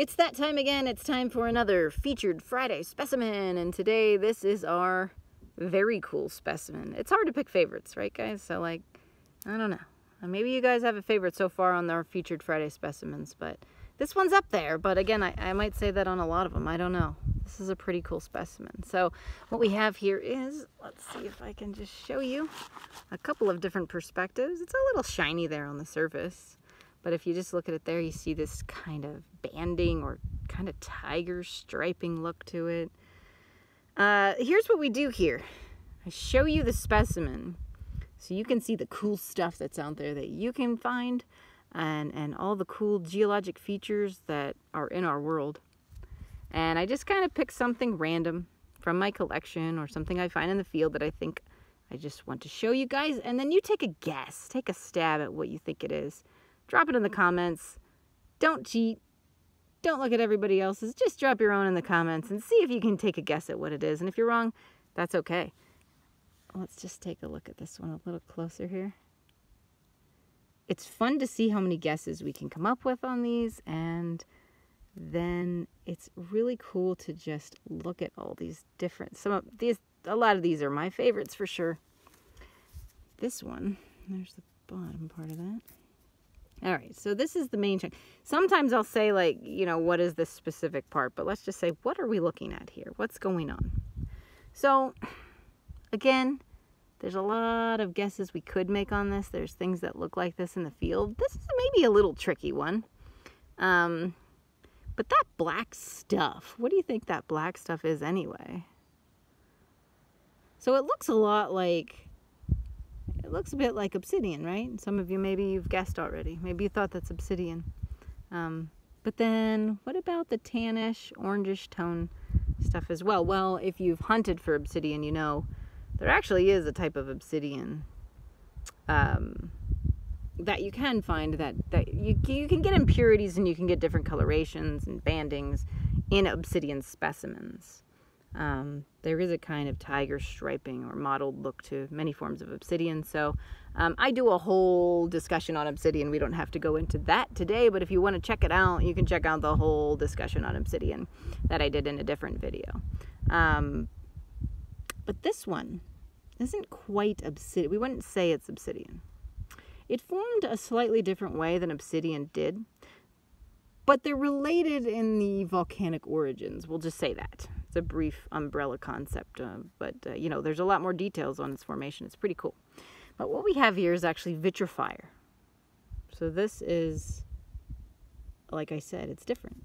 It's that time again. It's time for another featured Friday specimen. And today, this is our very cool specimen. It's hard to pick favorites, right, guys? So, like, I don't know. Maybe you guys have a favorite so far on our featured Friday specimens, but this one's up there. But again, I, I might say that on a lot of them. I don't know. This is a pretty cool specimen. So, what we have here is, let's see if I can just show you a couple of different perspectives. It's a little shiny there on the surface. But if you just look at it there, you see this kind of banding or kind of tiger striping look to it. Uh, here's what we do here. I show you the specimen so you can see the cool stuff that's out there that you can find and, and all the cool geologic features that are in our world. And I just kind of pick something random from my collection or something I find in the field that I think I just want to show you guys. And then you take a guess, take a stab at what you think it is. Drop it in the comments. Don't cheat. Don't look at everybody else's. Just drop your own in the comments and see if you can take a guess at what it is. And if you're wrong, that's okay. Let's just take a look at this one a little closer here. It's fun to see how many guesses we can come up with on these and then it's really cool to just look at all these different some of these a lot of these are my favorites for sure this one there's the bottom part of that all right, so this is the main chunk. Sometimes I'll say like, you know, what is this specific part? But let's just say, what are we looking at here? What's going on? So, again, there's a lot of guesses we could make on this. There's things that look like this in the field. This is maybe a little tricky one. Um, but that black stuff, what do you think that black stuff is anyway? So it looks a lot like it looks a bit like obsidian, right? Some of you maybe you've guessed already. Maybe you thought that's obsidian. Um, but then what about the tannish, orangish tone stuff as well? Well, if you've hunted for obsidian, you know there actually is a type of obsidian um, that you can find that, that you, you can get impurities and you can get different colorations and bandings in obsidian specimens. Um, there is a kind of tiger striping or mottled look to many forms of obsidian. So um, I do a whole discussion on obsidian. We don't have to go into that today, but if you want to check it out, you can check out the whole discussion on obsidian that I did in a different video. Um, but this one isn't quite obsidian. We wouldn't say it's obsidian. It formed a slightly different way than obsidian did, but they're related in the volcanic origins. We'll just say that. It's a brief umbrella concept, uh, but uh, you know, there's a lot more details on its formation. It's pretty cool. But what we have here is actually vitrophyre. So this is, like I said, it's different.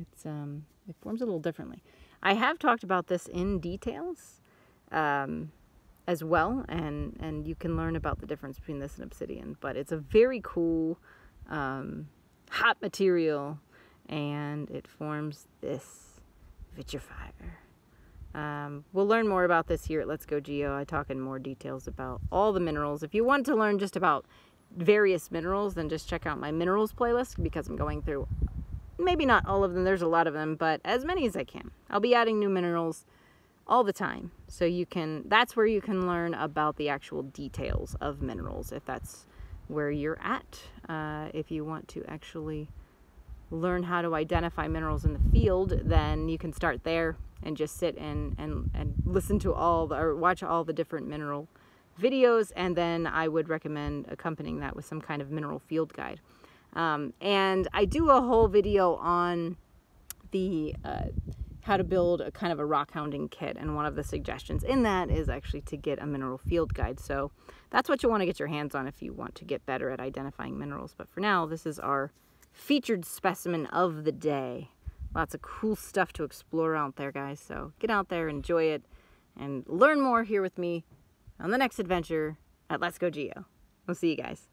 It's um, it forms a little differently. I have talked about this in details um, as well, and and you can learn about the difference between this and obsidian. But it's a very cool, um, hot material, and it forms this vitrophyre. Um, we'll learn more about this here at Let's Go Geo. I talk in more details about all the minerals. If you want to learn just about various minerals, then just check out my minerals playlist because I'm going through maybe not all of them. There's a lot of them, but as many as I can. I'll be adding new minerals all the time. So you can, that's where you can learn about the actual details of minerals if that's where you're at. Uh, if you want to actually learn how to identify minerals in the field, then you can start there and just sit and, and, and listen to all the, or watch all the different mineral videos. And then I would recommend accompanying that with some kind of mineral field guide. Um, and I do a whole video on the uh, how to build a kind of a rock hounding kit. And one of the suggestions in that is actually to get a mineral field guide. So that's what you want to get your hands on if you want to get better at identifying minerals. But for now, this is our featured specimen of the day. Lots of cool stuff to explore out there, guys. So get out there, enjoy it, and learn more here with me on the next adventure at Let's Go Geo. We'll see you guys.